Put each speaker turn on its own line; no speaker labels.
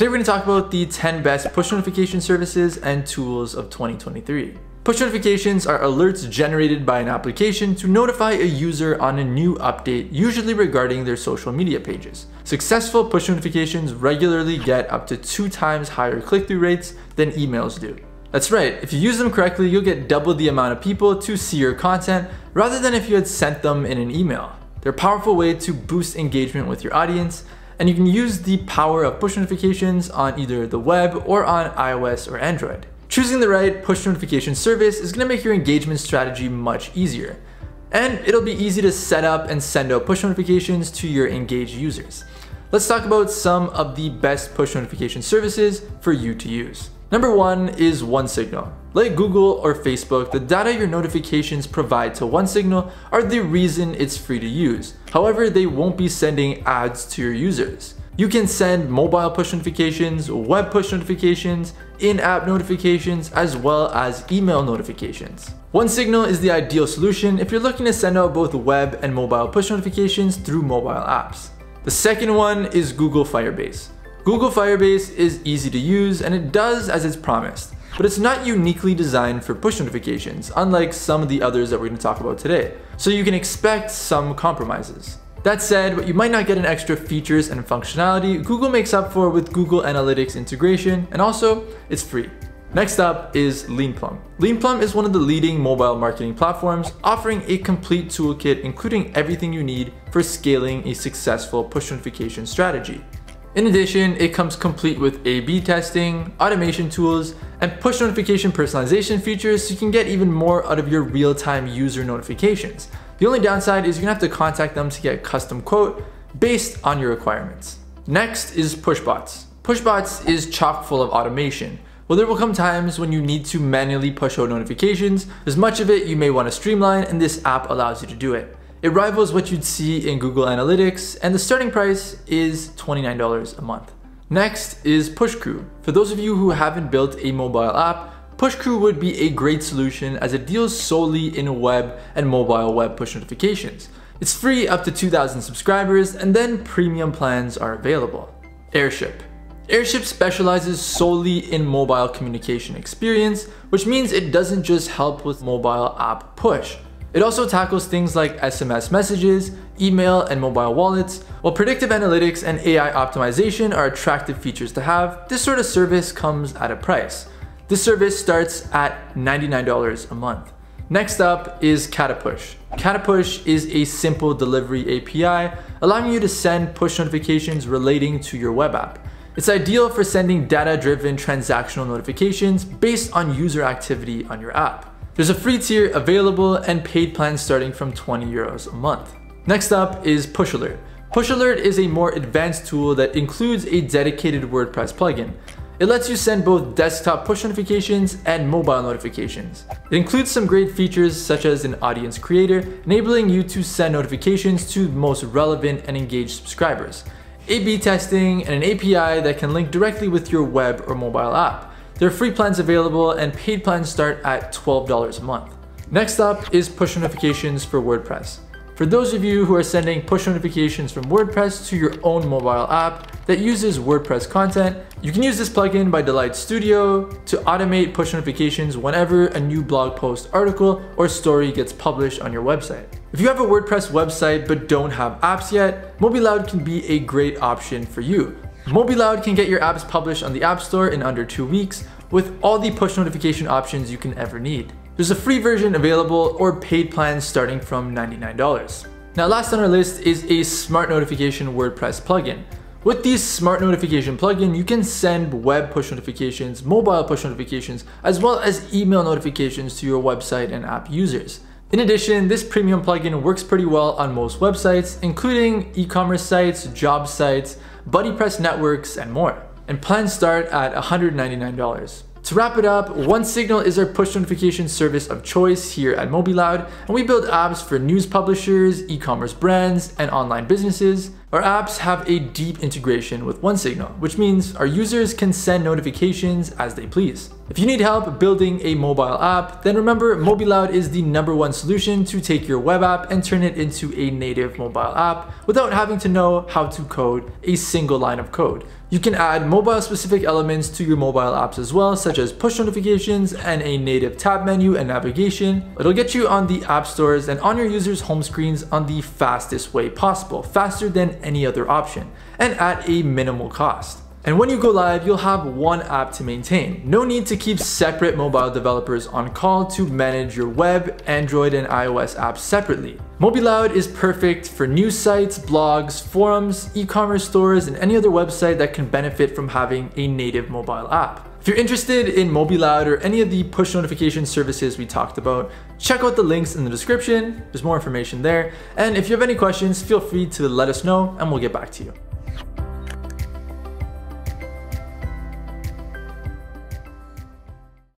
Today we're going to talk about the 10 best push notification services and tools of 2023. Push notifications are alerts generated by an application to notify a user on a new update, usually regarding their social media pages. Successful push notifications regularly get up to two times higher click-through rates than emails do. That's right, if you use them correctly, you'll get double the amount of people to see your content rather than if you had sent them in an email. They're a powerful way to boost engagement with your audience and you can use the power of push notifications on either the web or on iOS or Android. Choosing the right push notification service is going to make your engagement strategy much easier. And it'll be easy to set up and send out push notifications to your engaged users. Let's talk about some of the best push notification services for you to use. Number one is OneSignal. Like Google or Facebook, the data your notifications provide to OneSignal are the reason it's free to use. However, they won't be sending ads to your users. You can send mobile push notifications, web push notifications, in-app notifications, as well as email notifications. OneSignal is the ideal solution if you're looking to send out both web and mobile push notifications through mobile apps. The second one is Google Firebase. Google Firebase is easy to use and it does as it's promised, but it's not uniquely designed for push notifications, unlike some of the others that we're going to talk about today. So you can expect some compromises. That said, what you might not get in extra features and functionality, Google makes up for with Google Analytics integration, and also, it's free. Next up is LeanPlum. LeanPlum is one of the leading mobile marketing platforms, offering a complete toolkit including everything you need for scaling a successful push notification strategy. In addition, it comes complete with A-B testing, automation tools, and push notification personalization features so you can get even more out of your real-time user notifications. The only downside is you're gonna have to contact them to get a custom quote based on your requirements. Next is Pushbots. Pushbots is chock full of automation. Well, there will come times when you need to manually push out notifications. As much of it you may want to streamline and this app allows you to do it. It rivals what you'd see in Google Analytics, and the starting price is $29 a month. Next is PushCrew. For those of you who haven't built a mobile app, PushCrew would be a great solution as it deals solely in web and mobile web push notifications. It's free up to 2,000 subscribers and then premium plans are available. Airship. Airship specializes solely in mobile communication experience, which means it doesn't just help with mobile app push. It also tackles things like SMS messages, email, and mobile wallets. While predictive analytics and AI optimization are attractive features to have, this sort of service comes at a price. This service starts at $99 a month. Next up is Catapush. Catapush is a simple delivery API allowing you to send push notifications relating to your web app. It's ideal for sending data-driven transactional notifications based on user activity on your app. There's a free tier available and paid plans starting from 20 euros a month. Next up is Push Alert. Push Alert is a more advanced tool that includes a dedicated WordPress plugin. It lets you send both desktop push notifications and mobile notifications. It includes some great features such as an audience creator, enabling you to send notifications to the most relevant and engaged subscribers, A-B testing, and an API that can link directly with your web or mobile app. There are free plans available and paid plans start at $12 a month. Next up is push notifications for WordPress. For those of you who are sending push notifications from WordPress to your own mobile app that uses WordPress content, you can use this plugin by Delite Studio to automate push notifications whenever a new blog post, article, or story gets published on your website. If you have a WordPress website but don't have apps yet, Mobiloud can be a great option for you. Mobiloud can get your apps published on the App Store in under two weeks with all the push notification options you can ever need. There's a free version available or paid plans starting from $99. Now last on our list is a smart notification WordPress plugin. With the smart notification plugin, you can send web push notifications, mobile push notifications, as well as email notifications to your website and app users. In addition, this premium plugin works pretty well on most websites, including e-commerce sites, job sites, BuddyPress networks, and more. And plans start at $199. To wrap it up, OneSignal is our push notification service of choice here at Mobiloud, and we build apps for news publishers, e-commerce brands, and online businesses. Our apps have a deep integration with OneSignal, which means our users can send notifications as they please. If you need help building a mobile app, then remember Mobiloud is the number one solution to take your web app and turn it into a native mobile app without having to know how to code a single line of code. You can add mobile specific elements to your mobile apps as well, such as push notifications and a native tab menu and navigation. It'll get you on the app stores and on your users' home screens on the fastest way possible, faster than any other option, and at a minimal cost. And when you go live, you'll have one app to maintain. No need to keep separate mobile developers on call to manage your web, Android, and iOS apps separately. Mobiloud is perfect for news sites, blogs, forums, e-commerce stores, and any other website that can benefit from having a native mobile app. If you're interested in Mobiloud or any of the push notification services we talked about, check out the links in the description. There's more information there. And if you have any questions, feel free to let us know and we'll get back to you.